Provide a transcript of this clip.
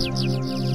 Música